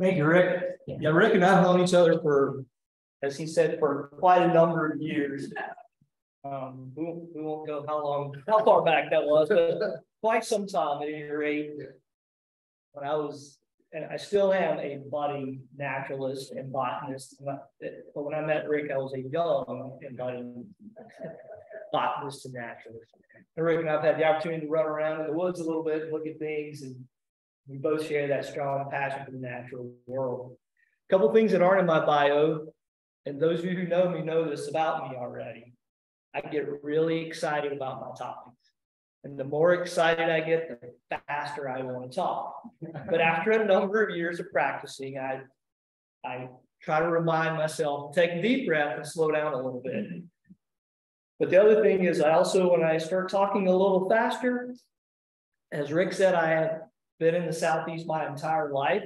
Thank you, Rick. Yeah, Rick and I've known each other for, as he said, for quite a number of years. Um, we won't, we won't go how long, how far back that was, but quite some time at any rate. When I was, and I still am a budding naturalist and botanist, but when I met Rick, I was a young and budding botanist and naturalist. And Rick and I've had the opportunity to run around in the woods a little bit, look at things, and we both share that strong passion for the natural world. A couple things that aren't in my bio, and those of you who know me know this about me already. I get really excited about my topics. And the more excited I get, the faster I want to talk. But after a number of years of practicing, I, I try to remind myself, to take a deep breath and slow down a little bit. But the other thing is, I also, when I start talking a little faster, as Rick said, I have been in the Southeast my entire life.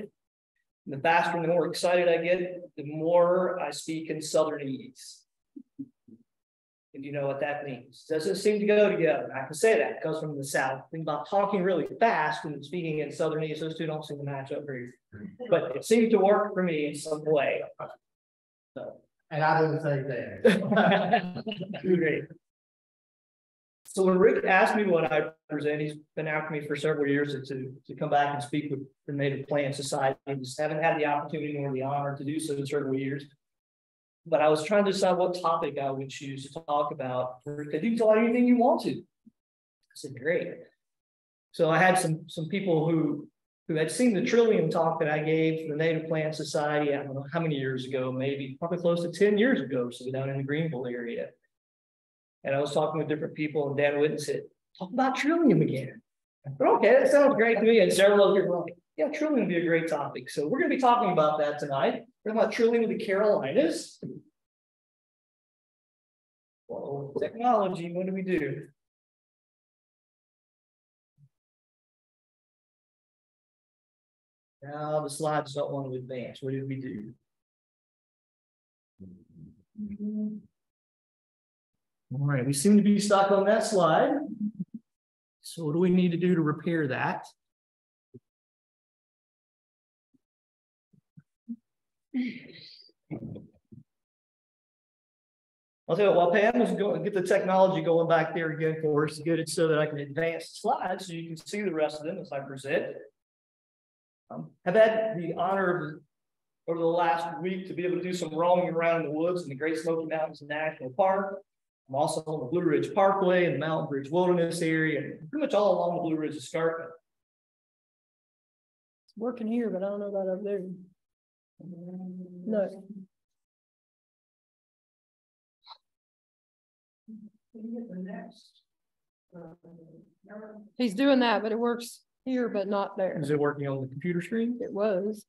And The faster and the more excited I get, the more I speak in Southernese. And you know what that means. Doesn't seem to go together. I can say that because from the South. Think about talking really fast and speaking in Southernese. Those two don't seem to match up very But it seemed to work for me in some way. So. And I do the same thing. Great. So when Rick asked me what I present, he's been after me for several years to, to come back and speak with the Native Plant Society. I just haven't had the opportunity or the honor to do so in several years. But I was trying to decide what topic I would choose to talk about. Rick, you can tell anything you want to. I said, great. So I had some some people who who had seen the Trillium talk that I gave the Native Plant Society, I don't know how many years ago, maybe probably close to 10 years ago, so down in the Greenville area. And I was talking with different people, and Dan Whitten said, talk about Trillium again. But okay, that sounds great to me. And several of you were like, yeah, Trillium would be a great topic. So we're going to be talking about that tonight. We're talking about Trillium of the Carolinas. Well, technology, what do we do? Now the slides don't want to advance. What did we do? Mm -hmm. All right, we seem to be stuck on that slide. So what do we need to do to repair that? I'll tell you what, while Pam is going get the technology going back there again for us get it so that I can advance slides so you can see the rest of them as I present. Um, have had the honor of over the last week to be able to do some roaming around in the woods in the Great Smoky Mountains National Park. I'm also on the Blue Ridge Parkway and the Mountain Bridge Wilderness area, and pretty much all along the Blue Ridge Escarpment. It's working here, but I don't know about over there. No. He's doing that, but it works here, but not there. Is it working on the computer screen? It was.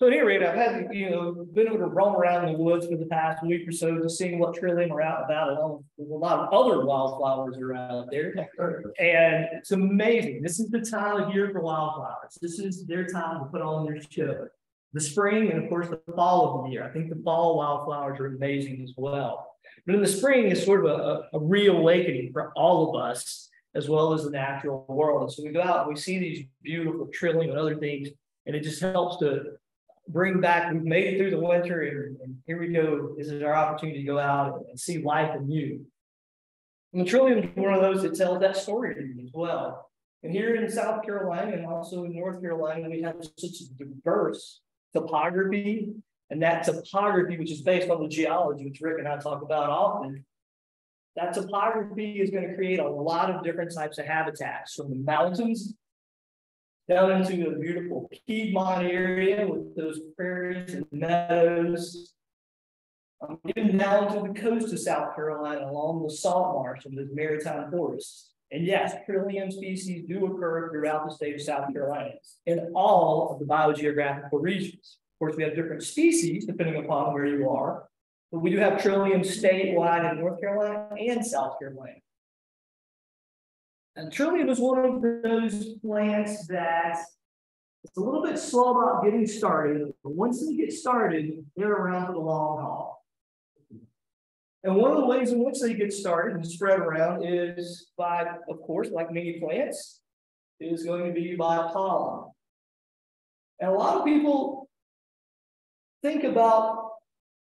So at any rate, I've had, you know, been able to roam around the woods for the past week or so, just seeing what trillium are out about along with a lot of other wildflowers are out there. And it's amazing. This is the time of year for wildflowers. This is their time to put on their show. The spring and of course the fall of the year. I think the fall wildflowers are amazing as well. But in the spring is sort of a, a reawakening for all of us as well as the natural world. So we go out and we see these beautiful trillium and other things, and it just helps to bring back, we've made it through the winter and, and here we go. This is our opportunity to go out and see life anew. And the Trillium is one of those that tells that story to me as well. And here in South Carolina and also in North Carolina, we have such a diverse topography. And that topography, which is based on the geology, which Rick and I talk about often, that topography is going to create a lot of different types of habitats from the mountains down into a beautiful Piedmont area with those prairies and meadows. Um, even down to the coast of South Carolina along the salt marsh and those maritime forests. And yes, trillium species do occur throughout the state of South Carolina in all of the biogeographical regions. Of course, we have different species depending upon where you are, but we do have trillium statewide in North Carolina and South Carolina. And Trillium is one of those plants that it's a little bit slow about getting started, but once they get started, they're around for the long haul. And one of the ways in which they get started and spread around is by, of course, like many plants, is going to be by pollen. And a lot of people think about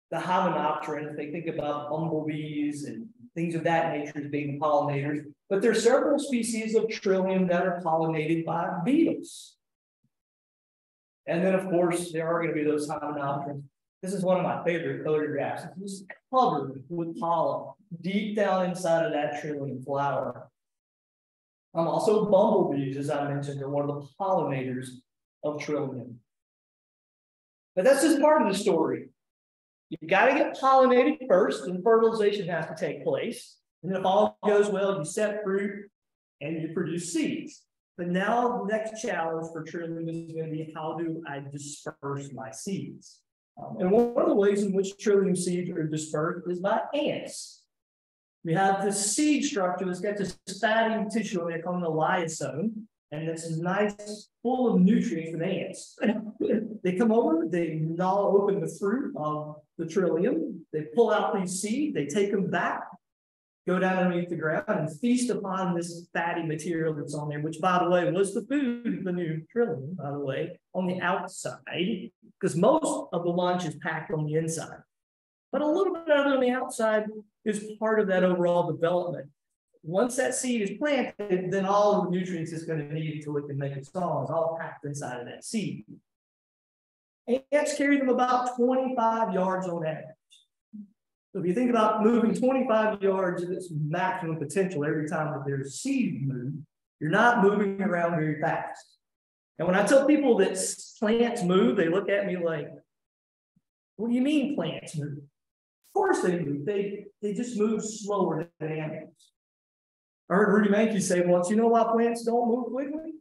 the hymenopterans, they think about bumblebees and things of that nature as being pollinators, but there are several species of trillium that are pollinated by beetles. And then, of course, there are going to be those hymenopterans. This is one of my favorite photographs. It's covered with pollen deep down inside of that trillium flower. Um, also bumblebees, as I mentioned, are one of the pollinators of trillium. But that's just part of the story. You got to get pollinated first, and fertilization has to take place. And if all goes well, you set fruit and you produce seeds. But now the next challenge for trillium is going to be how do I disperse my seeds? Um, and one of the ways in which trillium seeds are dispersed is by ants. We have this seed structure that's got this fatty tissue in there called the elaiosome, and it's nice, full of nutrients for the ants. they come over, they gnaw open the fruit of the trillium, they pull out these seeds, they take them back, go down underneath the ground and feast upon this fatty material that's on there, which by the way was the food of the new trillium, by the way, on the outside, because most of the lunch is packed on the inside. But a little bit of it on the outside is part of that overall development. Once that seed is planted, then all the nutrients it's going to need to it can make its song is all packed inside of that seed. Ants carry them about 25 yards on average. So if you think about moving 25 yards at its maximum potential every time that there's seed moved, you're not moving around very fast. And when I tell people that plants move, they look at me like, what do you mean plants move? Of course they move. They, they just move slower than animals. I heard Rudy Mancke say once, you know why plants don't move quickly?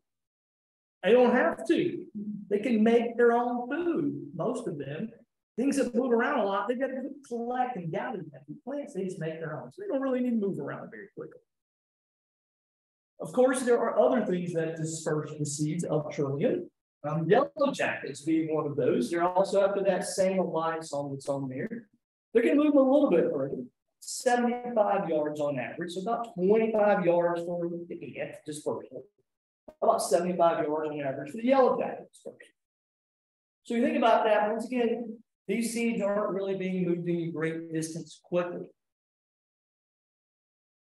They don't have to. They can make their own food, most of them. Things that move around a lot, they've got to collect and gather them. Plants, they just make their own. So they don't really need to move around very quickly. Of course, there are other things that disperse the seeds of trillium. Um, yellow jackets being one of those. They're also after that same elaiosome that's on there. Going to move a little bit further, 75 yards on average, so about 25 yards for the ant dispersal, about 75 yards on average for the yellow jacket dispersal. So you think about that, once again, these seeds aren't really being moved any great distance quickly.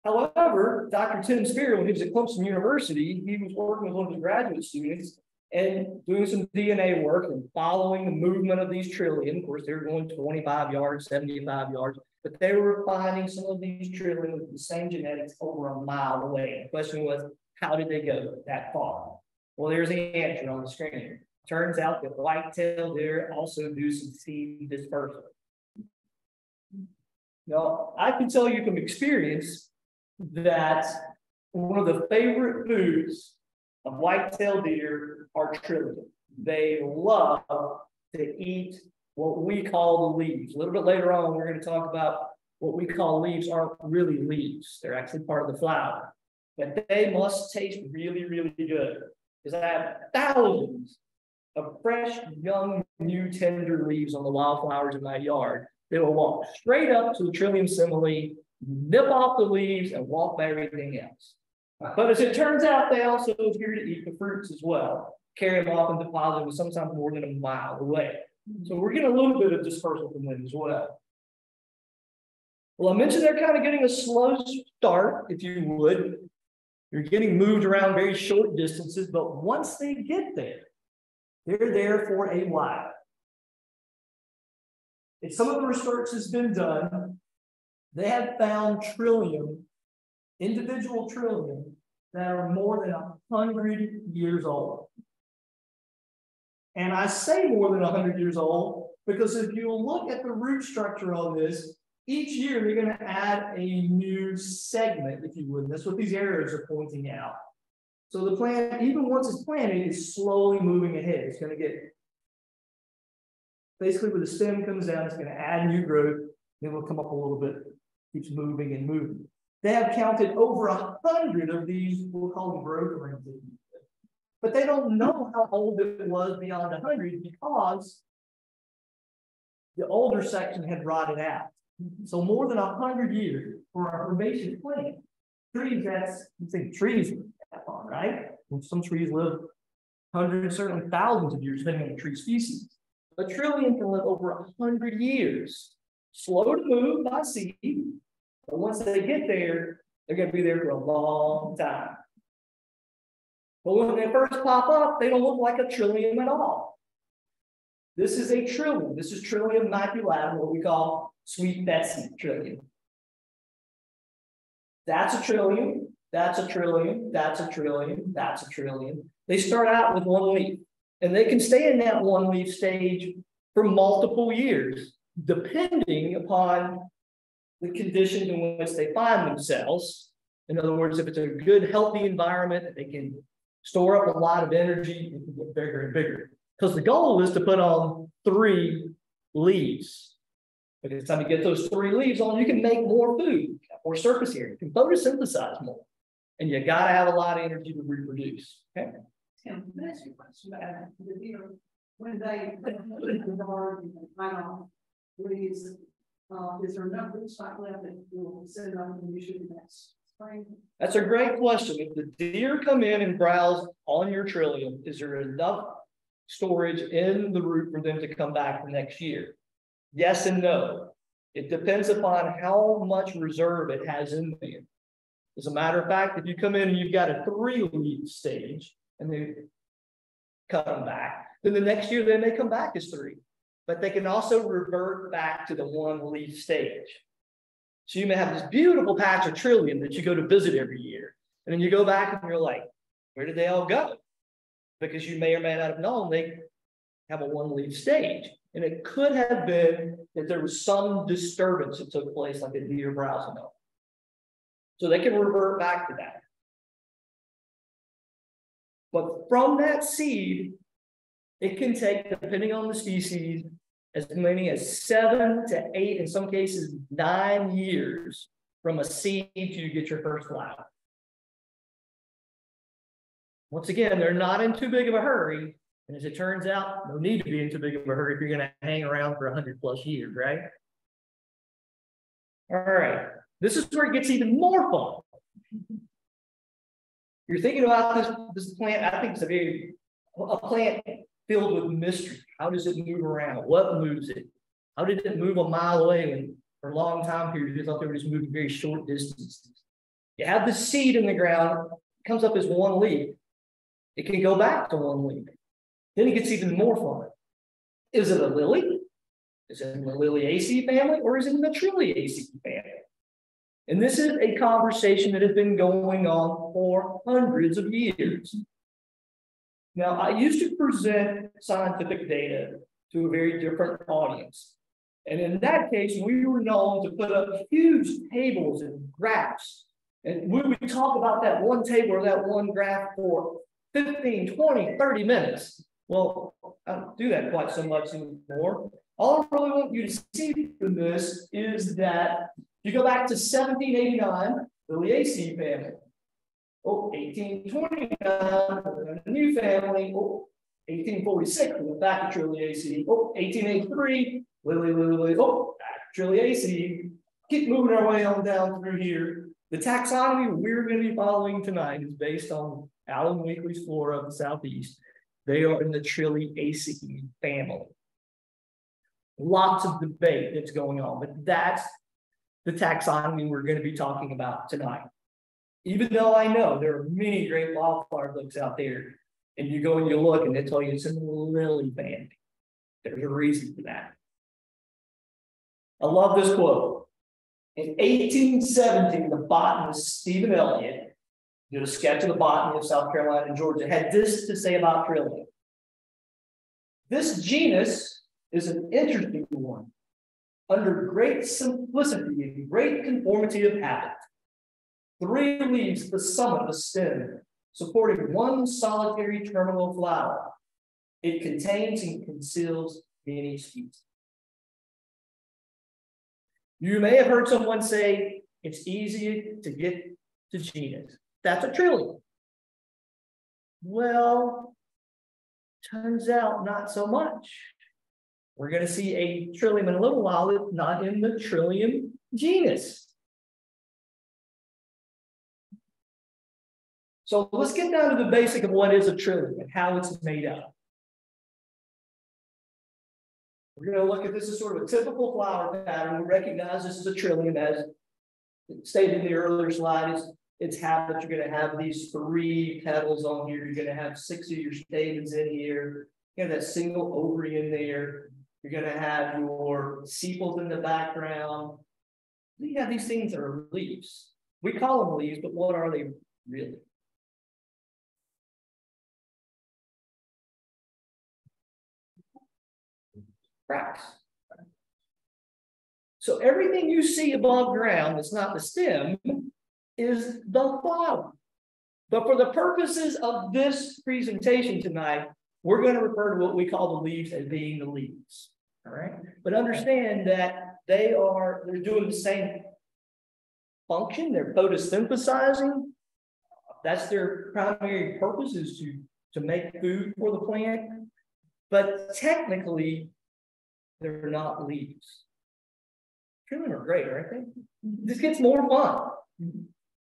However, Dr. Tim Spira, when he was at Clemson University, he was working with one of his graduate students and doing some DNA work and following the movement of these trillium. Of course, they were going 25 yards, 75 yards, but they were finding some of these trillium with the same genetics over a mile away. The question was, how did they go that far? Well, there's the answer on the screen. Turns out that white-tailed deer also do some seed dispersal. Now, I can tell you from experience that one of the favorite foods of white-tailed deer are trillium. They love to eat what we call the leaves. A little bit later on, we're going to talk about what we call leaves aren't really leaves. They're actually part of the flower. But they must taste really, really good. Because I have thousands of fresh, young, new, tender leaves on the wildflowers in my yard. They will walk straight up to the Trillium simile, nip off the leaves, and walk by everything else. But as it turns out, they also appear to eat the fruits as well, carry them off and deposit them sometimes more than a mile away. So we're getting a little bit of dispersal from them as well. Well, I mentioned they're kind of getting a slow start, if you would. You're getting moved around very short distances, but once they get there, they're there for a while. If some of the research has been done, they have found trillium, individual trillium, that are more than a hundred years old. And I say more than a hundred years old because if you look at the root structure on this, each year they're going to add a new segment, if you would. That's what these arrows are pointing out. So the plant, even once it's planted, is slowly moving ahead. It's going to get basically where the stem comes down, it's going to add new growth, then it'll come up a little bit, keeps moving and moving. They have counted over a hundred of these, we'll call them growth rings. But they don't know how old it was beyond a hundred because the older section had rotted out. So more than a hundred years for a herbaceous plant. Trees, that's you think trees on, right? some trees live hundreds, certainly thousands of years, depending on the tree species. A trillium can live over a hundred years, slow to move by sea, but once they get there, they're gonna be there for a long time. But when they first pop up, they don't look like a trillium at all. This is a trillium. This is Trillium maculatum, what we call Sweet Betsy trillium. That's a trillium, that's a trillium, that's a trillium, that's a trillium. They start out with one leaf, and they can stay in that one leaf stage for multiple years, depending upon the conditions in which they find themselves. In other words, if it's a good, healthy environment, they can store up a lot of energy and get bigger and bigger. Because the goal is to put on three leaves. But it's time to get those three leaves on, you can make more food, more surface area, you can photosynthesize more. And you gotta have a lot of energy to reproduce. Okay. Tim, let me ask you a question about the deer. When they put the garden, right on, leaves, uh, is there enough root stock left that will send up and you should next spring? That's a great question. If the deer come in and browse on your trillium, is there enough storage in the root for them to come back the next year? Yes and no. It depends upon how much reserve it has in there. As a matter of fact, if you come in and you've got a three leaf stage and they cut them back, then the next year they may come back as three, but they can also revert back to the one leaf stage. So you may have this beautiful patch of trillium that you go to visit every year. And then you go back and you're like, where did they all go? Because you may or may not have known they have a one leaf stage. And it could have been that there was some disturbance that took place, like a deer browsing over. So they can revert back to that. But from that seed, it can take, depending on the species, as many as seven to eight, in some cases, nine years from a seed to get your first flower. Once again, they're not in too big of a hurry. And as it turns out, no need to be in too big of a hurry if you're going to hang around for 100 plus years, right? All right. This is where it gets even more fun. You're thinking about this, this plant, I think it's a very, a plant filled with mystery. How does it move around? What moves it? How did it move a mile away? And for a long time period, you thought they were just moving very short distances. You have the seed in the ground, it comes up as one leaf. It can go back to one leaf. Then it gets even more fun. Is it a lily? Is it in the Liliaceae family or is it in the Trilliaceae family? And this is a conversation that has been going on for hundreds of years. Now, I used to present scientific data to a very different audience. And in that case, we were known to put up huge tables and graphs. And we would talk about that one table or that one graph for 15, 20, 30 minutes. Well, I don't do that quite so much anymore. All I really want you to see from this is that you go back to 1789, the Liliaceae family. Oh, 1829, a new family. Oh, 1846, we went back to Trilliaceae. Oh, 1883, Lily, Lily, Lily. Oh, back to. Keep moving our way on down through here. The taxonomy we're going to be following tonight is based on Alan Weakley's flora of the Southeast. They are in the Trilliaceae family. Lots of debate that's going on, but that's the taxonomy we're going to be talking about tonight. Even though I know there are many great wildflower books out there, and you go and you look and they tell you it's in the lily family. There's a reason for that. I love this quote. In 1817, the botanist Stephen Elliott did a sketch of the botany of South Carolina and Georgia, had this to say about Trillium. This genus is an interesting one under great simplicity and great conformity of habit. Three leaves at the summit of the stem, supporting one solitary terminal flower. It contains and conceals many species. You may have heard someone say it's easy to get to genus. That's a trillium. Well, turns out not so much. We're going to see a trillium in a little while, it's not in the trillium genus. So let's get down to the basic of what is a trillium and how it's made up. We're gonna look at this as sort of a typical flower pattern. We recognize this is a trillium as stated in the earlier slide. It's, it's how that you're gonna have these three petals on here. You're gonna have six of your stamens in here. You have that single ovary in there. You're gonna have your sepals in the background. You have these things that are leaves. We call them leaves, but what are they really? Bracts. So everything you see above ground that's not the stem is the flower. But for the purposes of this presentation tonight, we're going to refer to what we call the leaves as being the leaves. All right. But understand that they are, they're doing the same function. They're photosynthesizing. That's their primary purpose is to, to make food for the plant. But technically, they're not leaves. Trillium are great, aren't they? This gets more fun.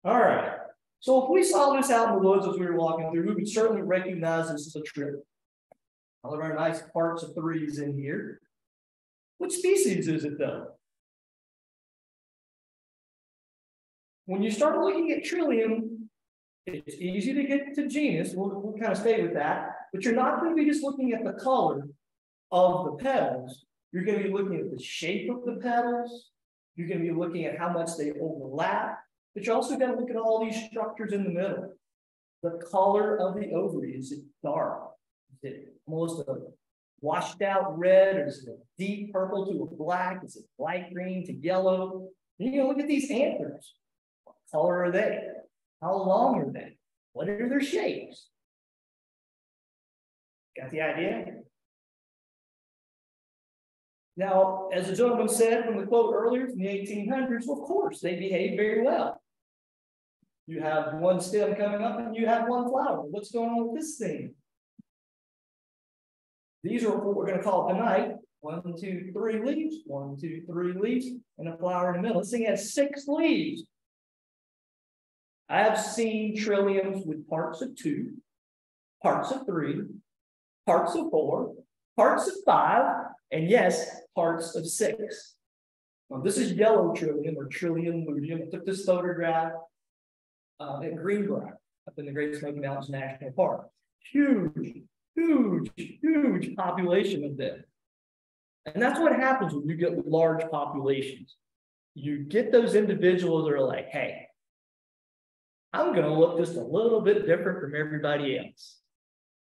All right. So if we saw this out in the woods as we were walking through, we would certainly recognize this as a trillium. All of our nice parts of threes in here. What species is it though? When you start looking at trillium, it's easy to get to genus. We'll, we'll kind of stay with that, but you're not going to be just looking at the color of the petals. You're going to be looking at the shape of the petals. You're going to be looking at how much they overlap, but you're also got to look at all these structures in the middle. The color of the ovary, is it dark? Is it almost a washed out red or is it a deep purple to a black? Is it light green to yellow? And you look at these anthers. What color are they? How long are they? What are their shapes? Got the idea? Now, as the gentleman said from the quote earlier from the 1800s, well, of course, they behave very well. You have one stem coming up and you have one flower. What's going on with this thing? These are what we're going to call tonight. One, two, three leaves, one, two, three leaves, and a flower in the middle. This thing has six leaves. I have seen trilliums with parts of two, parts of three, parts of four, parts of five, and yes, parts of six. Now, this is yellow trillium or trillium luteum. I took this photograph uh, at Greenbrier up in the Great Smoky Mountains National Park. Huge, huge, huge population of them. And that's what happens when you get large populations. You get those individuals that are like, hey, I'm going to look just a little bit different from everybody else.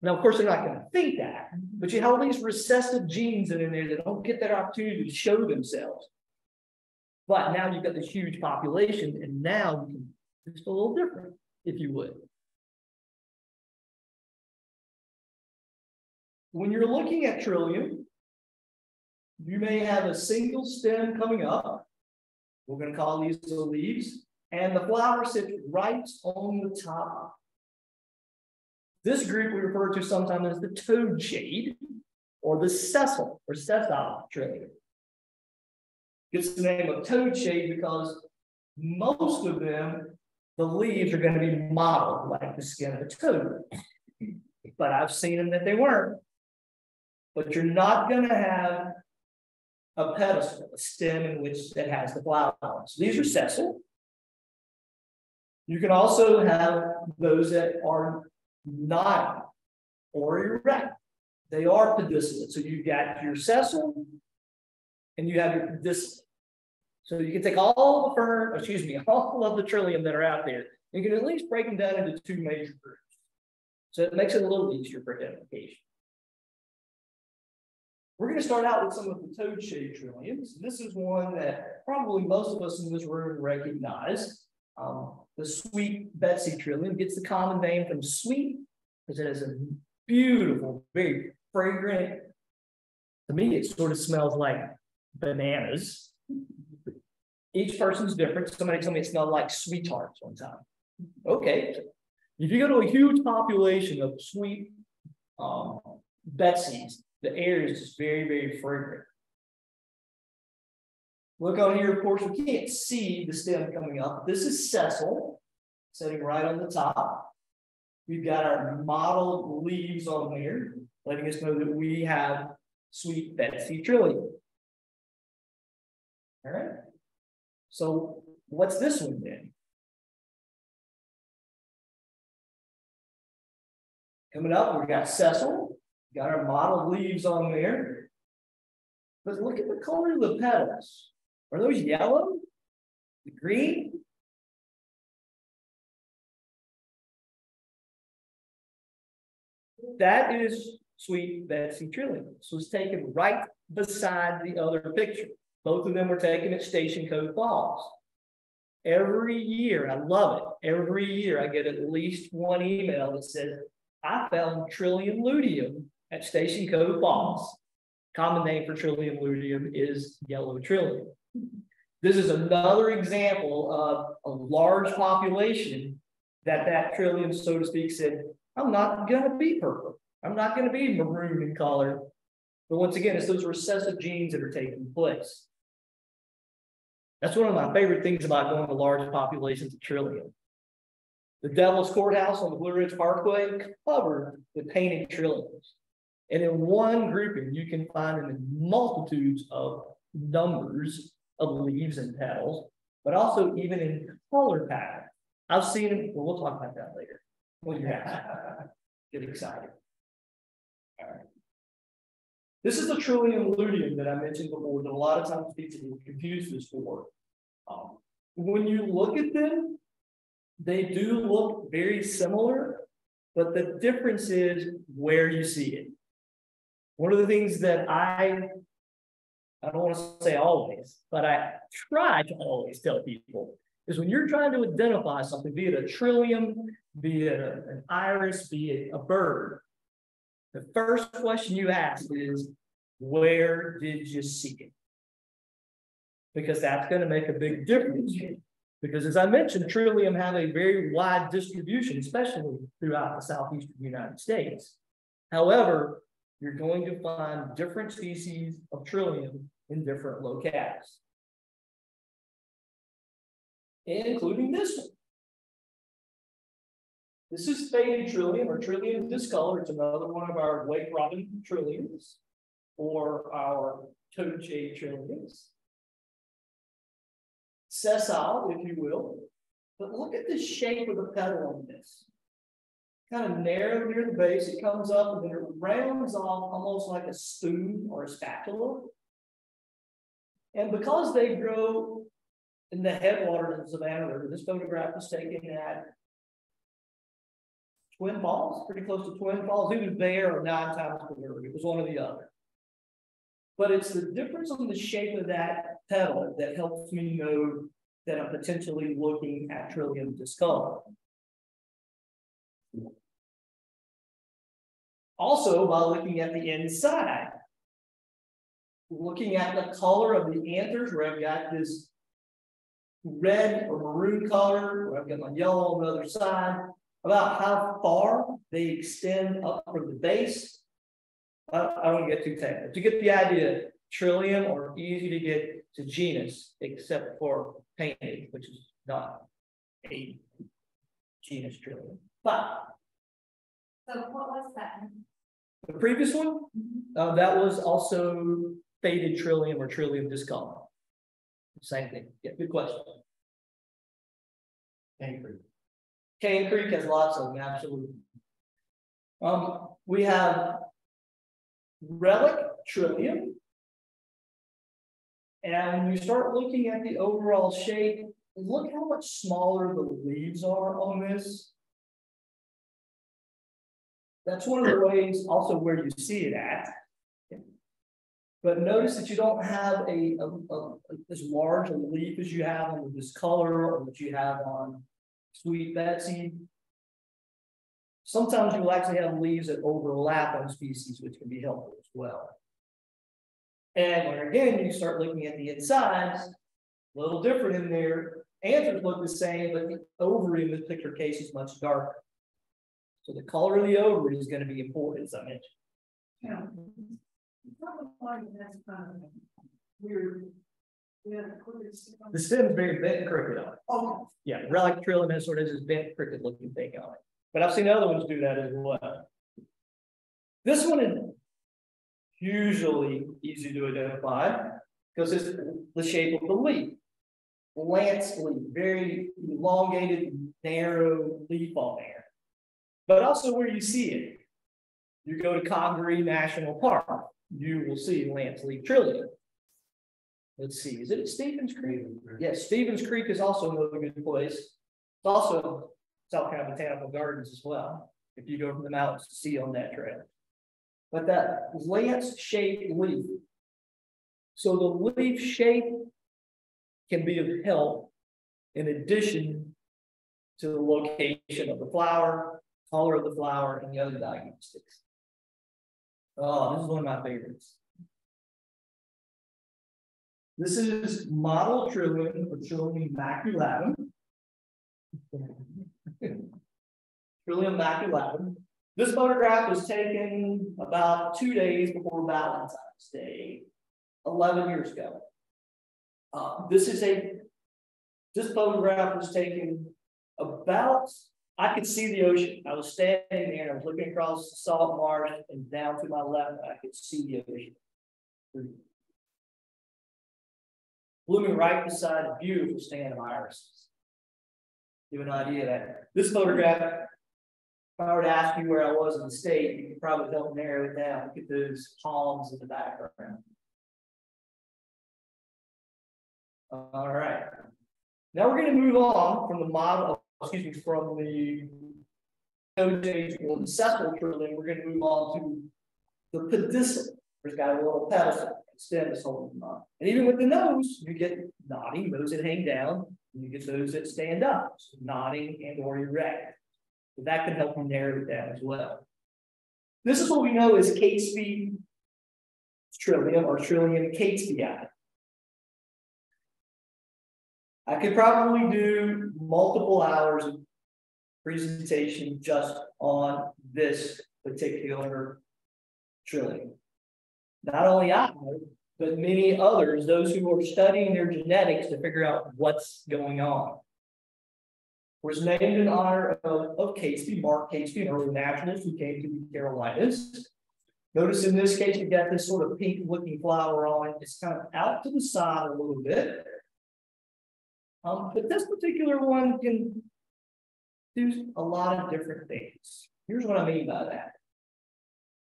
Now, of course, they're not going to think that, but you have all these recessive genes in there that don't get that opportunity to show themselves. But now you've got this huge population, and now you can just a little different, if you would. When you're looking at trillium, you may have a single stem coming up. We're going to call these the leaves, and the flower sits right on the top. This group we refer to sometimes as the toad shade or the sessile or sessile trillium. Gets the name of toad shade because most of them, the leaves are going to be mottled like the skin of a toad. But I've seen them that they weren't. But you're not going to have a pedestal, a stem in which that has the flowers. These are sessile. You can also have those that are not or erect. They are pedicellate. So you've got your sessile and you have your pedicellate. So you can take all the fern, excuse me, all of the trillium that are out there. You can at least break them down into two major groups. So it makes it a little easier for identification. We're going to start out with some of the toad shade trilliums. This is one that probably most of us in this room recognize. Um, the sweet Betsy trillium gets the common name from sweet because it has a beautiful, very fragrant. To me, it sort of smells like bananas. Each person's different. Somebody told me it smelled like sweethearts one time. Okay. If you go to a huge population of sweet um, Betsy's, the air is just very, very fragrant. Look on here, of course, we can't see the stem coming up. This is sessile, sitting right on the top. We've got our mottled leaves on there, letting us know that we have sweet Betsy Trillium. All right. So what's this one then? Coming up, we've got sessile, got our mottled leaves on there. But look at the color of the petals. Are those yellow? The green? That is sweet Betsy Trillium. So was taken right beside the other picture. Both of them were taken at Station Cove Falls. Every year, I love it. Every year I get at least one email that says, I found Trillium luteum at Station Cove Falls. Common name for Trillium luteum is yellow trillium. This is another example of a large population that that trillium, so to speak, said, I'm not gonna be purple. I'm not gonna be maroon in color. But once again, it's those recessive genes that are taking place. That's one of my favorite things about going to large populations of trillium. The Devil's Courthouse on the Blue Ridge Parkway covered with painted trilliums. And in one grouping, you can find them in multitudes of numbers of leaves and petals, but also even in color pattern. I've seen them, well, we'll talk about that later. When you get excited. All right. This is the trillium luteum that I mentioned before that a lot of times people confuse this for. Um, when you look at them, they do look very similar, but the difference is where you see it. One of the things that I, I don't want to say always, but I try to always tell people is when you're trying to identify something, be it a trillium, be it a, an iris, be it a bird, the first question you ask is, where did you see it? Because that's going to make a big difference. Because as I mentioned, Trillium have a very wide distribution, especially throughout the southeastern United States. However, you're going to find different species of Trillium in different locales. Including this one. This is faded trillium or trillium discolor. It's another one of our wake robin trilliums or our toad shade trilliums sessile, if you will. But look at the shape of the petal on this. Kind of narrow near the base, it comes up and then it rounds off almost like a spoon or a spatula. And because they grow in the headwaters of the Savannah River, this photograph was taken at Twin Falls, pretty close to Twin Falls. Was there or nine times the river. It was one or the other. But it's the difference in the shape of that petal that helps me know that I'm potentially looking at Trillium discolor. Also, by looking at the inside, looking at the color of the anthers, where I've got this red or maroon color, where I've got my yellow on the other side, about how far they extend up from the base I, I don't get too technical. To get the idea, trillium are easy to get to genus, except for painted, which is not a genus trillium. But So what was that? the previous one, uh, that was also faded trillium or trillium discolor. Same thing. Yeah, good question. Cane Creek. Cane Creek has lots of them, absolutely. Um, we have relic trillium. And when you start looking at the overall shape, look how much smaller the leaves are on this. That's one of the ways also where you see it at. But notice that you don't have a, a, a, as large a leaf as you have on discolor or that you have on Sweet Betsy. Sometimes you'll actually have leaves that overlap on species, which can be helpful as well. And again, you start looking at the insides, a little different in there. Anthers look the same, but the ovary in this particular case is much darker. So the color of the ovary is going to be important, as I mentioned. Yeah. Probably that's kind of weird. Yeah. The stem is very bent and crooked on it. Oh, Yeah, relic trillium has sort of this bent, crooked looking thing on it. But I've seen other ones do that as well. This one is usually easy to identify because it's the shape of the leaf. Lance leaf, very elongated, narrow leaf on there. But also where you see it. You go to Congaree National Park, you will see Lance leaf trillium. Let's see, is it at Stevens Creek? Yes, Stevens Creek is also another good place. It's also South Carolina Botanical Gardens as well, if you go from the mountains to see on that trail. But that lance shaped leaf. So the leaf shape can be of help in addition to the location of the flower, color of the flower, and the other diagnostics. Oh, this is one of my favorites. This is mottled trillium for Trillium maculatum. Trillium maculatum. This photograph was taken about two days before Valentine's Day, 11 years ago. Uh, this is a, this photograph was taken about, I could see the ocean. I was standing there, and I was looking across the salt marsh and down to my left, I could see the ocean. Blooming right beside a beautiful stand of irises. Give an idea of that. This photograph, if I were to ask you where I was in the state, you could probably help narrow it down. Look at those palms in the background. All right. Now we're going to move on from the model, excuse me, from the OJ or the sessile trillium. We're going to move on to the pedicel. There's got a little pedicel stem is holding up. And even with the nose, you get nodding, those that hang down, and you get those that stand up, so nodding and or erect. So that can help you narrow it down as well. This is what we know as Catesby trillium or trillium Catesbyi. I could probably do multiple hours of presentation just on this particular trillium. Not only I, but many others, those who are studying their genetics to figure out what's going on. Was named in honor of, of Catesby, Mark Catesby, an early naturalist who came to the Carolinas. Notice in this case, you've got this sort of pink looking flower on it. It's kind of out to the side a little bit. Um, but this particular one can do a lot of different things. Here's what I mean by that.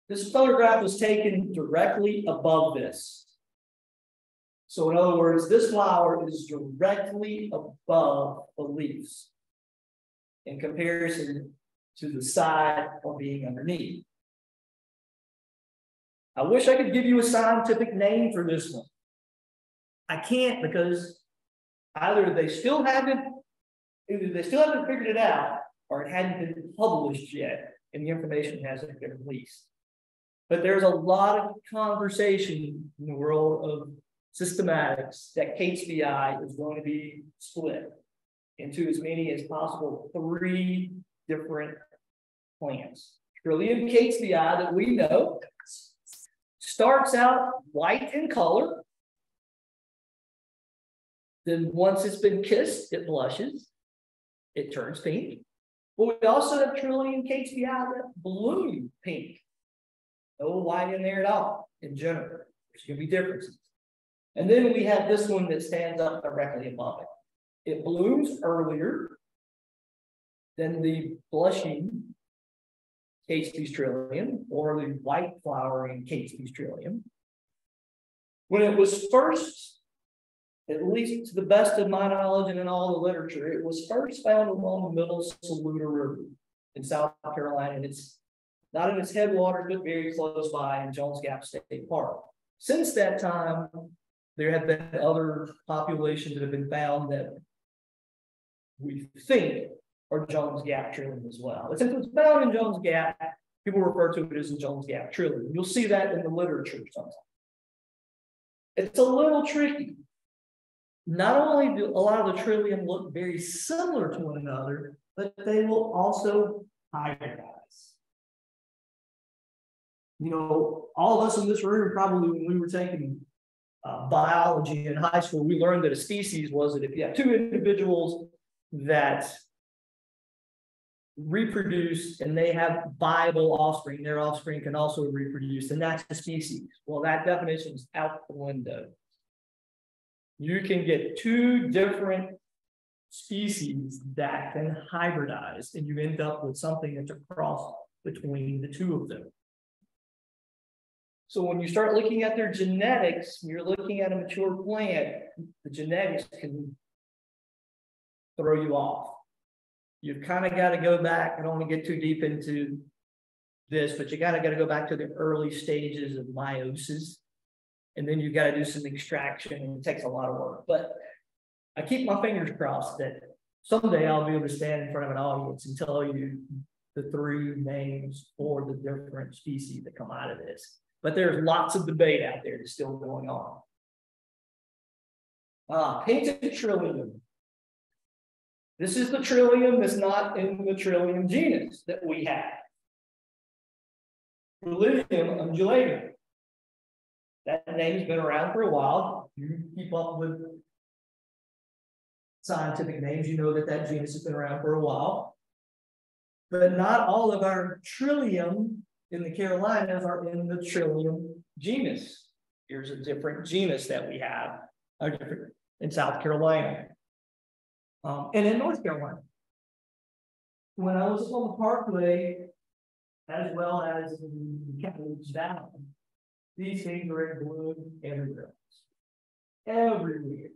This photograph was taken directly above this. So in other words, this flower is directly above the leaves in comparison to the side or being underneath. I wish I could give you a scientific name for this one. I can't because either they still haven't, either they still haven't figured it out or it hadn't been published yet and the information hasn't been released. But there's a lot of conversation in the world of systematics that Catesbyi is going to be split into as many as possible three different plants. Trillium Catesbyi that we know starts out white in color. Then once it's been kissed, it blushes. It turns pink. But we also have Trillium Catesbyi that bloom pink. No white in there at all in general. There's going to be differences. And then we have this one that stands up directly above it. It blooms earlier than the blushing Catesby's trillium or the white flowering Catesby's trillium. When it was first, at least to the best of my knowledge and in all the literature, it was first found along the middle Saluda River in South Carolina. And it's not in its headwaters, but very close by in Jones Gap State Park. Since that time, there have been other populations that have been found that we think are Jones Gap trillium as well. But since it's found in Jones Gap, people refer to it as the Jones Gap trillium. You'll see that in the literature sometimes. It's a little tricky. Not only do a lot of the trillium look very similar to one another, but they will also hybridize you know, all of us in this room probably when we were taking uh, biology in high school, we learned that a species was that if you have two individuals that reproduce and they have viable offspring, their offspring can also reproduce, and that's a species. Well, that definition is out the window. You can get two different species that can hybridize, and you end up with something that's a cross between the two of them. So when you start looking at their genetics, you're looking at a mature plant, the genetics can throw you off. You've kind of got to go back, I don't want to get too deep into this, but you gotta, gotta go back to the early stages of meiosis. And then you've got to do some extraction and it takes a lot of work, but I keep my fingers crossed that someday I'll be able to stand in front of an audience and tell you the three names for the different species that come out of this. But there's lots of debate out there that's still going on. Uh, painted trillium. This is the trillium that's not in the trillium genus that we have. Trillium undulatum. That name's been around for a while. You keep up with scientific names, you know that that genus has been around for a while. But not all of our trillium in the Carolinas are in the trillium genus. Here's a different genus that we have, in South Carolina. Um, and in North Carolina. When I was on the parkway, as well as in Cataloochee Valley, these things are in bloom everywhere. Everywhere.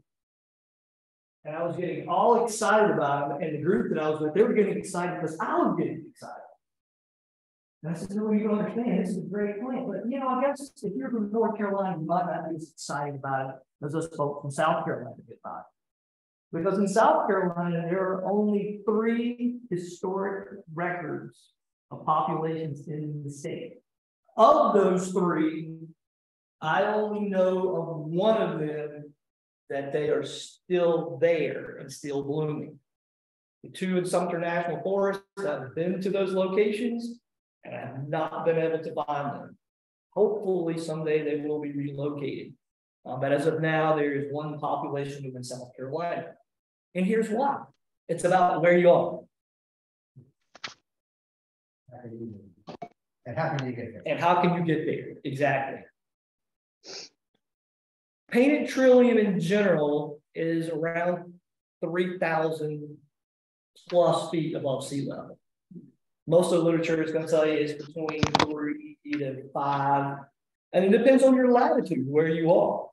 And I was getting all excited about them, and the group that I was with, they were getting excited because I was getting excited. And I said, no, you don't understand, this is a great plant. But you know, I guess if you're from North Carolina, you might not be as excited about it as us folks from South Carolina get by. Because in South Carolina, there are only three historic records of populations in the state. Of those three, I only know of one of them that they are still there and still blooming. The two in Sumter National Forest, I've been to those locations and I have not been able to find them. Hopefully someday they will be relocated. Uh, but as of now, there is one population within South Carolina. And here's why. It's about where you are. And how can you get there? And how can you get there? Exactly. Painted trillium in general is around 3,000 plus feet above sea level. Most of the literature is going to tell you it's between three to five. And it depends on your latitude, where you are.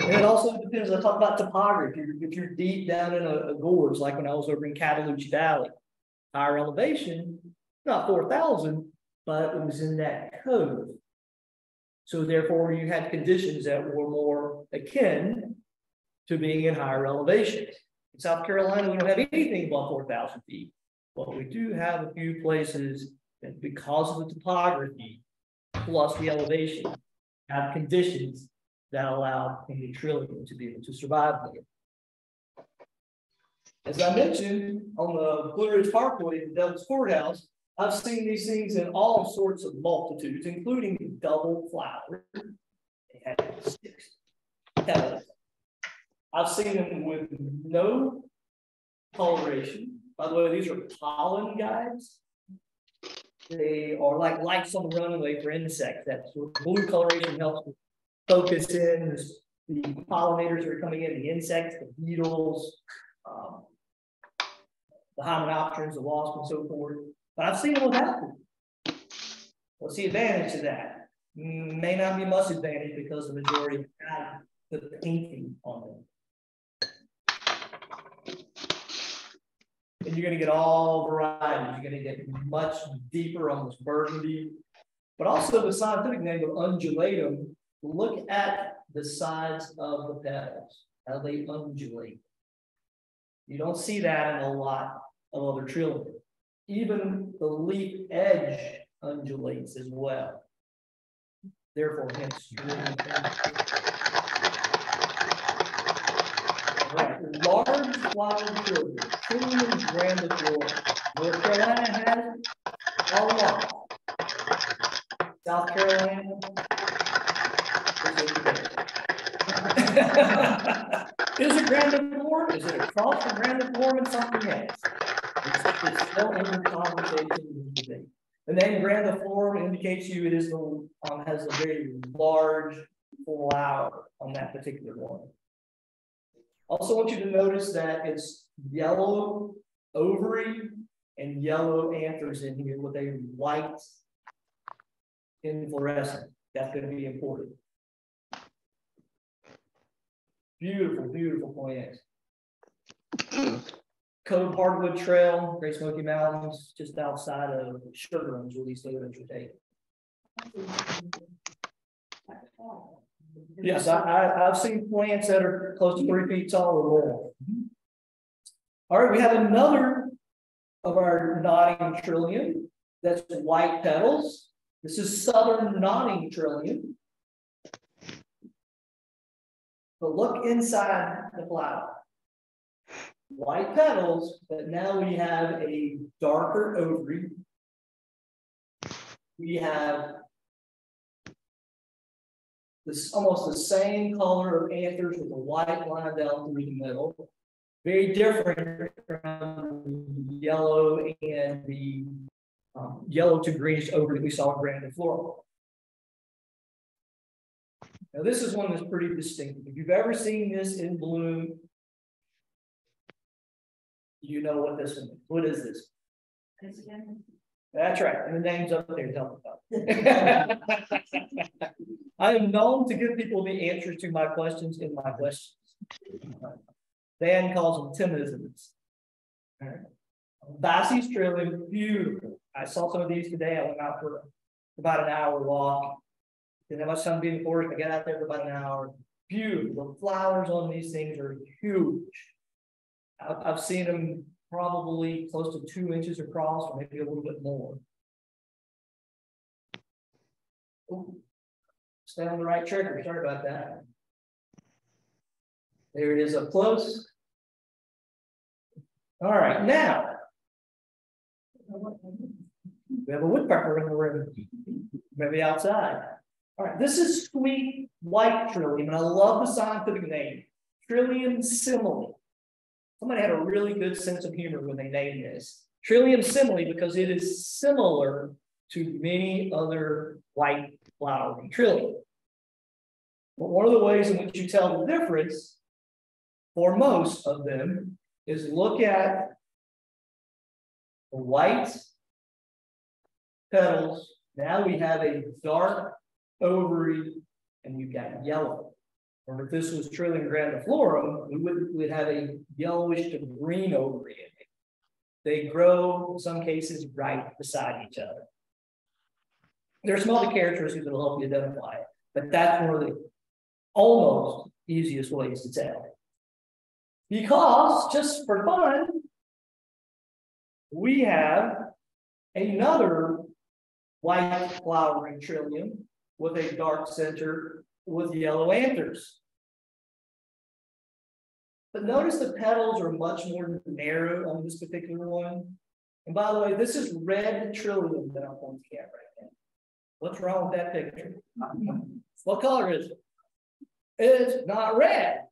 And it also depends, I talk about topography. If you're, if you're deep down in a, a, gorge, like when I was over in Cataloochee Valley, higher elevation, not 4,000, but it was in that cove. So therefore you had conditions that were more akin to being in higher elevations. In South Carolina, we don't have anything above 4,000 feet, but we do have a few places that because of the topography plus the elevation have conditions that allow any trillium to be able to survive there. As I mentioned on the Blue Ridge Parkway, the Devil's Courthouse, I've seen these things in all sorts of multitudes, including double flower. They had six petals. I've seen them with no coloration. By the way, these are pollen guides. They are like lights on the runway for insects. That blue coloration helps focus in the pollinators that are coming in, the insects, the beetles, um, the hymenopterans, the wasps, and so forth. But I've seen them without. What's the advantage of that? May not be much advantage because the majority have the painting on them. And you're going to get all varieties. You're going to get much deeper, almost burgundy. But also the scientific name of undulatum, look at the sides of the petals, how they undulate. You don't see that in a lot of other trillium. Even the leaf edge undulates as well. Therefore, hence right. Large flowered trillium, trillium grandiflora. North Carolina has all along. South Carolina. Is it grandiflora? Is it a cross from grandiflora and something else? It's, still under conversation today. The name grandiflorum indicates you it is the, um, has a very large flower on that particular one. Also want you to notice that it's yellow ovary and yellow anthers in here with a white inflorescence. That's gonna be important. Beautiful, beautiful plants. Cove Hardwood Trail, Great Smoky Mountains, just outside of Sugar Run, where these photos were taken. Yes, I, I, I've seen plants that are close to three feet tall or more. Mm-hmm. All right, we have another of our nodding trillium that's white petals. This is southern nodding trillium. But look inside the flower. White petals, but now we have a darker ovary. We have this almost the same color of anthers with a white line down through the middle. Very different from the yellow and the um, yellow to greenish ovary that we saw in grandiflora. Now this is one that's pretty distinct. If you've ever seen this in bloom, you know what this one is. What is this? That's right, and the name's up there, tell them about. I am known to give people the answers to my questions in my questions. Dan calls them Timisms. Vasey's trillium, beautiful. I saw some of these today. I went out for about an hour walk. Didn't have much time to be in forest. I got out there for about an hour. Beautiful. The flowers on these things are huge. I've, I've seen them probably close to two inches across, or maybe a little bit more. Ooh. Stay on the right trigger. Sorry about that. There it is up close. All right, now. We have a woodpecker in the room, maybe outside. All right, this is sweet white trillium, and I love the scientific name, Trillium simile. Somebody had a really good sense of humor when they named this. Trillium simile because it is similar to many other white flowering trillium. But one of the ways in which you tell the difference for most of them is look at the white petals. Now we have a dark ovary and you've got yellow. Or if this was Trillium grandiflorum, we would we'd have a yellowish to green ovary. They grow in some cases right beside each other. There are some other characteristics that will help you identify it, but that's one of the almost easiest ways to tell. Because just for fun, we have another white flowering trillium with a dark center with yellow anthers. But notice the petals are much more narrow on this particular one. And by the way, this is red trillium that I'm pointing at right now. What's wrong with that picture? What color is it? It's not red.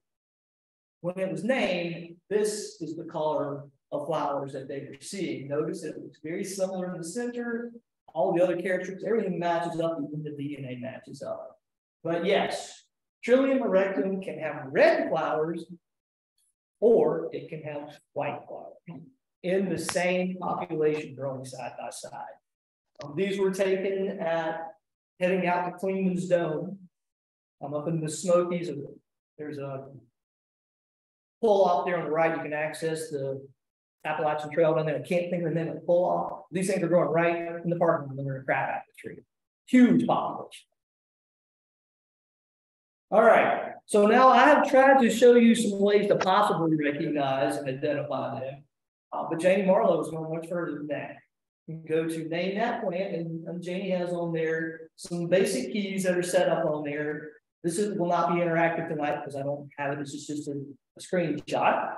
When it was named, this is the color of flowers that they were seeing. Notice it looks very similar in the center. All the other characters, everything matches up, even the DNA matches up. But yes, Trillium erectum can have red flowers or it can have white flowers in the same population growing side by side. Um, these were taken at heading out to Clingman's Dome. I'm up in the Smokies. There's a pull off there on the right. You can access the Appalachian Trail down there. I can't think of the name of the pull off. These things are growing right in the parking lot. They're a crab apple tree. Huge population. All right, so now I have tried to show you some ways to possibly recognize and identify them. Uh, but Janie Marlowe is going much further than that. You go to name that plant, and, and Janie has on there some basic keys that are set up on there. This is, will not be interactive tonight because I don't have it. This is just a, a screenshot.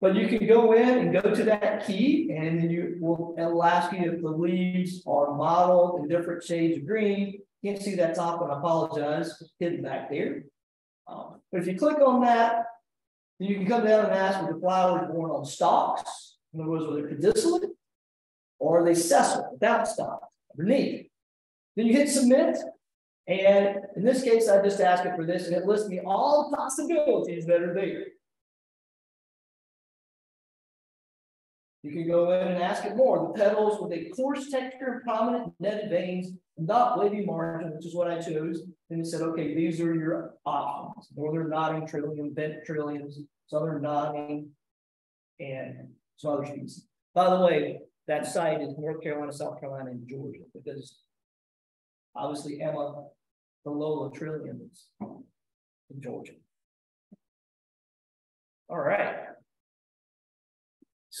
But you can go in and go to that key, and then you will it'll ask you if the leaves are mottled in different shades of green. Can't see that top one, I apologize, it's hidden back there. Um, but if you click on that, you can come down and ask if the flowers born on stalks In other words, are they pedicellate? Or are they sessile without stop underneath? Then you hit submit. And in this case, I just ask it for this and it lists me all the possibilities that are there. You can go in and ask it more. The petals with a coarse texture and prominent netted veins, not wavy margin, which is what I chose. And it said, okay, these are your options. Northern nodding trillium, bent trilliums, southern nodding, and some other species. By the way, that site is North Carolina, South Carolina, and Georgia, because obviously Emma, the Lola trillium is in Georgia. All right.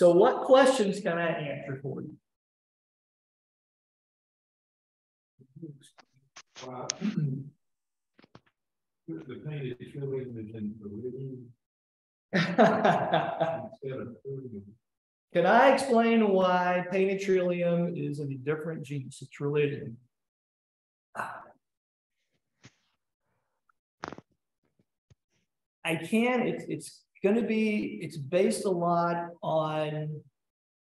So what questions can I answer for you? Wow. The painted is in. Can I explain why painted trillium is in a different genus of trillium? I can, it's, it's gonna be, it's based a lot on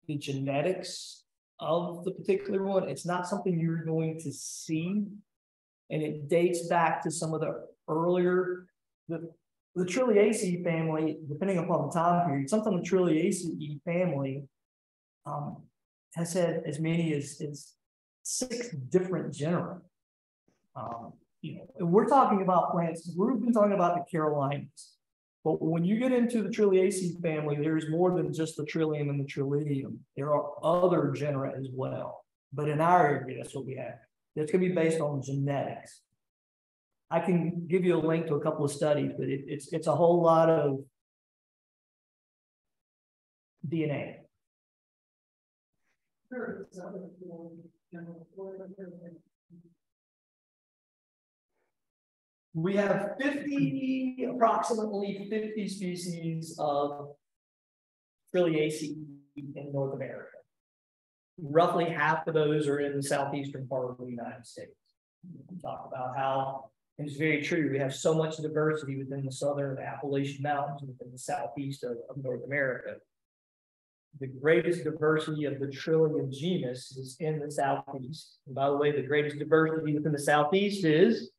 the genetics of the particular one. It's not something you're going to see. And it dates back to some of the earlier, the, the Trilliaceae family, depending upon the time period, something the Trilliaceae family um, has had as many as, as six different genera. Um, you know, we're talking about plants, we've been talking about the Carolinas. But when you get into the Trilliaceae family, there's more than just the Trillium and the Trillidium. There are other genera as well. But in our area, that's what we have. It's going to be based on genetics. I can give you a link to a couple of studies, but it, it's it's a whole lot of DNA. Sure, We have 50, approximately 50 species of Trilliaceae in North America. Roughly half of those are in the southeastern part of the United States. We talk about how, and it's very true, we have so much diversity within the southern Appalachian Mountains, within the southeast of, of North America. The greatest diversity of the Trillium genus is in the southeast. And by the way, the greatest diversity within the southeast is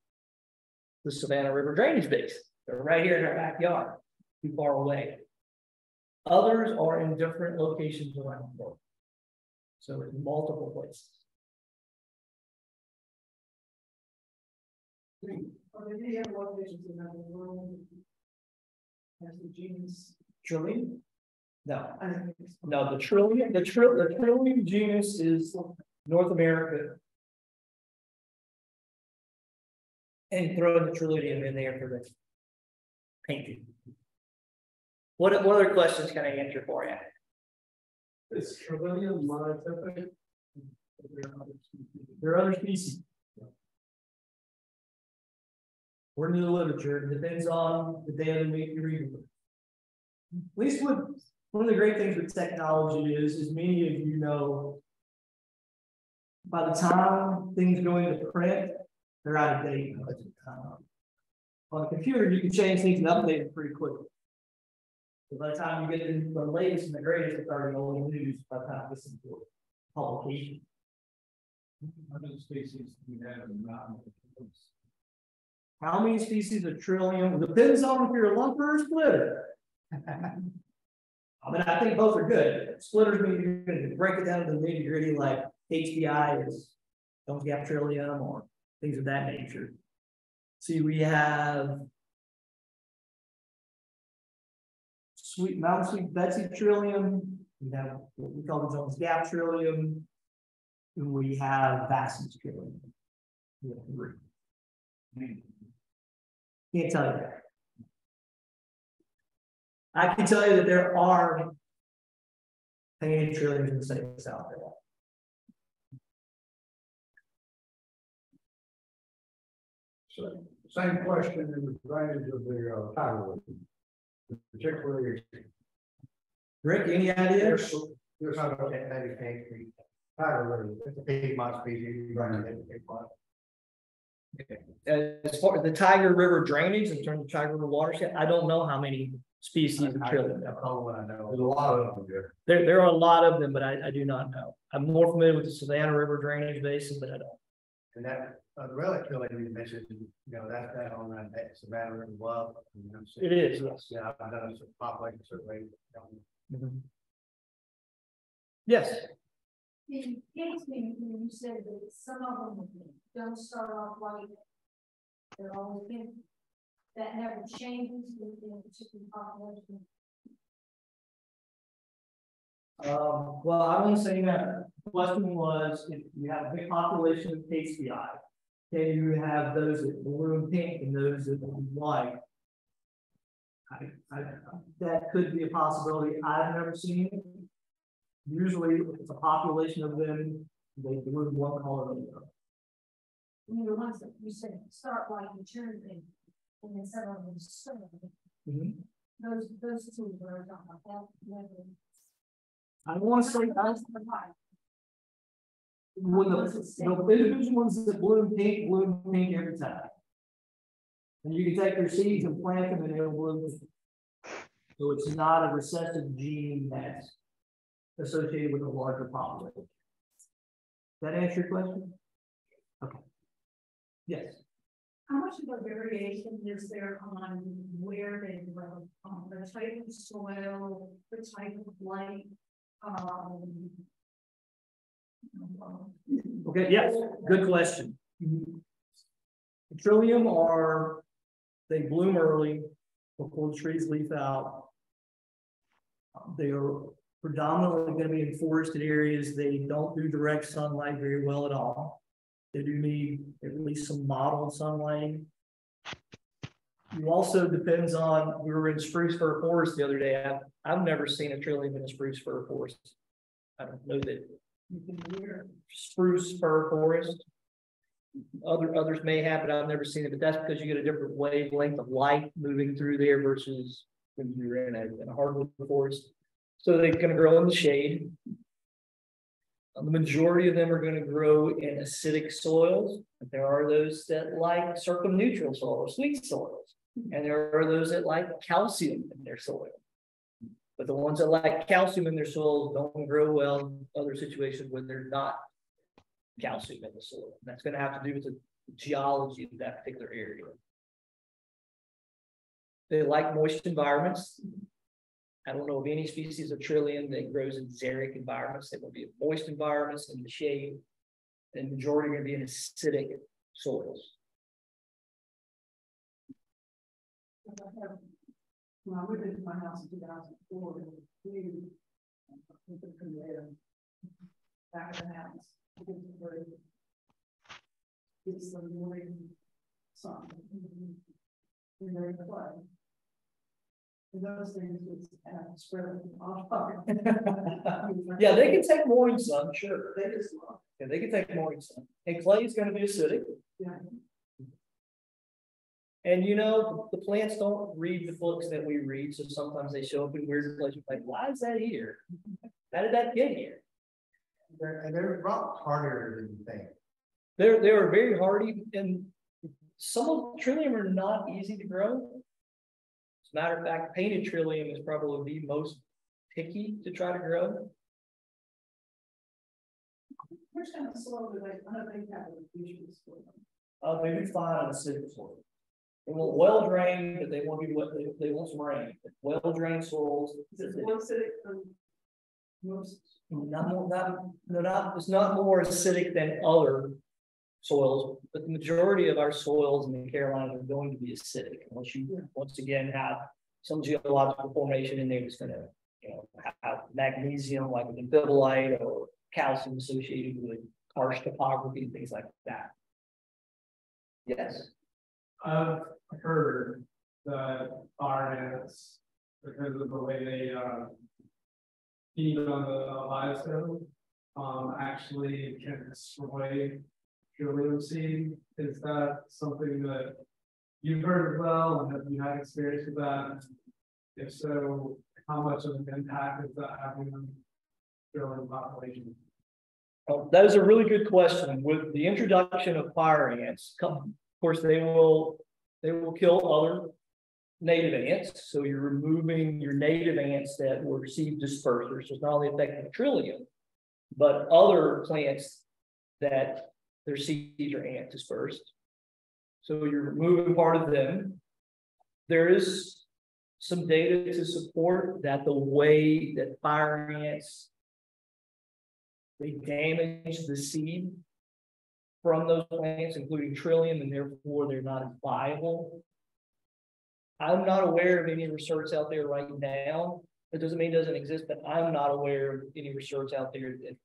the Savannah River Drainage Basin. They're right here in our backyard, too far away. Others are in different locations around the world. So in multiple places. Or did he have locations in the world? As the genus, Trillium? No, I think it's. no, the trillium, the trill, the trillium genus is North America. And throw the trillium in there for the painting. What, what other questions can I answer for you? Is trillium monotypic? There are other species. According to the literature, it depends on the the week you're reading. At least what, one of the great things with technology is, as many of you know. By the time things go into print, they're out of date. Um, On a computer, you can change things and update them pretty quickly. So by the time you get into the latest and the greatest, it's already old news by the time this is publication. How many species do you have in the mountain? How many species of trillium? Depends on if you're a lumper or a splitter. I mean, I think both are good. Splitters mean you're gonna break it down to the nitty gritty like HBI is don't gap trillium or things of that nature. See, we have sweet mountain sweet Betsy trillium. We have what we call the Jones Gap trillium. And we have Vasey's trillium. We have three. Can't tell you that. I can tell you that there are painted trilliums in the state of So, Same question in the drainage of the uh, wave. Particularly. Rick, any ideas? There's not a maybe pink tree. Tiger lily, it's a moss species, running in the big one. As far as the Tiger River drainage in terms of Tiger River watershed, I don't know how many species of trillium. That's all what I know. There's a lot of them there. There, there are a lot of them, but I, I do not know. I'm more familiar with the Savannah River drainage basin, but I don't. And that, uh, the relic killing you mentioned, you know, that's that on that Savannah River Bluff. you know, so- It is, yes. Yeah, I've done a population survey. um, Yes, The case meeting, you said that some of them don't start off white. They're always been, that never changes within a particular population. Um, well, I want to say that, the question was, if you have a big population of KCI. Can you have those that balloon pink and those that balloon white? I, I, that could be a possibility, I've never seen it. Usually, if it's a population of them, they balloon one color or the other. You know, once you said start white and turn pink, and then of them start. Those, those two were about that. never- I want to say, I, When the, the individual ones that bloom pink, bloom pink every time. And you can take their seeds and plant them and they'll bloom. So it's not a recessive gene that's associated with a larger population. Does that answer your question? Okay. Yes, How much of a variation is there on where they grow, on the type of soil, the type of light? Um. okay, yes, good question. Trillium are, they bloom early before the trees leaf out. They are predominantly gonna be in forested areas. They don't do direct sunlight very well at all. They do need at least some mottled sunlight. You also depends on, we were in spruce fir forest the other day. I've, I've never seen a trillium in a spruce fir forest. I don't know that You can hear, spruce fir forest. Other, others may have it, I've never seen it, but that's because you get a different wavelength of light moving through there versus when you're in a, in a hardwood forest. So they're gonna grow in the shade. The majority of them are gonna grow in acidic soils, but there are those that like circumneutral soil or sweet soils. And there are those that like calcium in their soil. But the ones that like calcium in their soil don't grow well in other situations when they're not calcium in the soil. And That's gonna have to do with the geology of that particular area. They like moist environments. I don't know of any species of trillium that grows in xeric environments. They will be in moist environments in the shade. And the majority are gonna be in acidic soils. When I moved into my house in two thousand four, we. we put the conveyor Back of the house. because of the- It's the morning sun. And the flood. And those things was uh, spread off. Yeah, they can take morning sun, sure. They just love, Yeah, they can take morning sun. And clay is gonna be acidic. yeah. And you know, the plants don't read the books that we read, so sometimes they show up in weird places, like, why is that here? How did that get here? They're, and they're a lot harder than you think. They're, they are very hardy and some of the trillium are not easy to grow. As a matter of fact, painted trillium is probably the most picky to try to grow. Which kind of soil do they, I know they have a usually soil. Uh, they do fine on acidic soil. They want well drained, but they want to be wet, they, they want some rain, well drained soils. Is it more acidic than most? Not more, not, no, not, it's not more acidic than other soils, but the majority of our soils in the Carolinas are going to be acidic unless you, once again, have some geological formation in there that's gonna, you know, have magnesium like an amphibole or calcium associated with harsh topography and things like that. Yes, I've heard that fire ants, because of the way they, uh. Feed on the elaiosome, um, actually can destroy trillium seed. Is that something that you've heard as well, and have you had experience with that? If so, how much of an impact is that having on trillium population? Well, that is a really good question. With the introduction of fire ants, come, of course, they will, they will kill other native ants, so you're removing your native ants that were seed dispersers, so it's not only affecting trillium. But other plants that their seeds are ant dispersed. So you're removing part of them. There is some data to support that the way that fire ants. They damage the seed. From those plants, including trillium, and therefore they're not as viable. I'm not aware of any research out there right now. That doesn't mean it doesn't exist, but I'm not aware of any research out there that.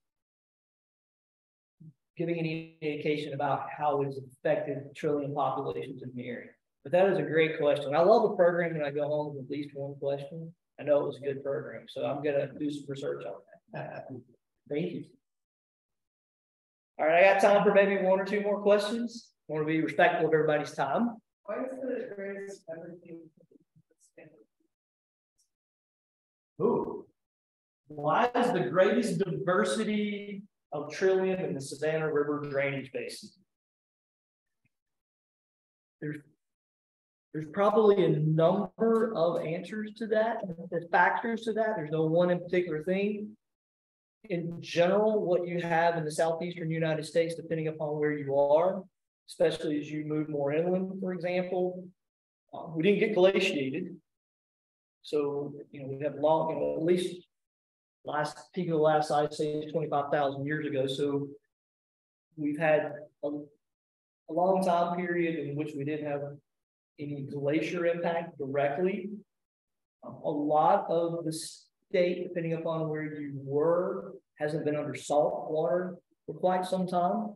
Giving any indication about how it's affected trillium populations in the area. But that is a great question. I love a program and I go home with at least one question. I know it was a good program, so I'm gonna do some research on that. Thank you. All right, I got time for maybe one or two more questions. Want to be respectful of everybody's time. Why is the greatest everything? Why is the greatest diversity of trillium in the Savannah River drainage basin? There's, there's probably a number of answers to that, the factors to that. There's no one in particular thing. In general, what you have in the southeastern United States, depending upon where you are, especially as you move more inland, for example, uh, we didn't get glaciated. So, you know, we have long, you know, at least last peak of the last ice age is twenty-five thousand years ago, so we've had a, a long time period in which we didn't have any glacier impact directly. Um, A lot of the state, depending upon where you were, hasn't been under salt water for quite some time.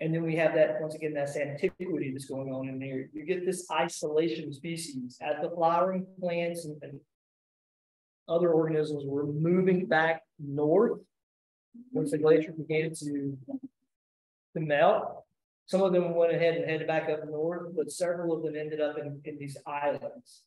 And then we have that, once again, that's antiquity that's going on in there. You get this isolation of species as the flowering plants and, and other organisms were moving back north once the glacier began to to melt. Some of them went ahead and headed back up north, but several of them ended up in, in these islands.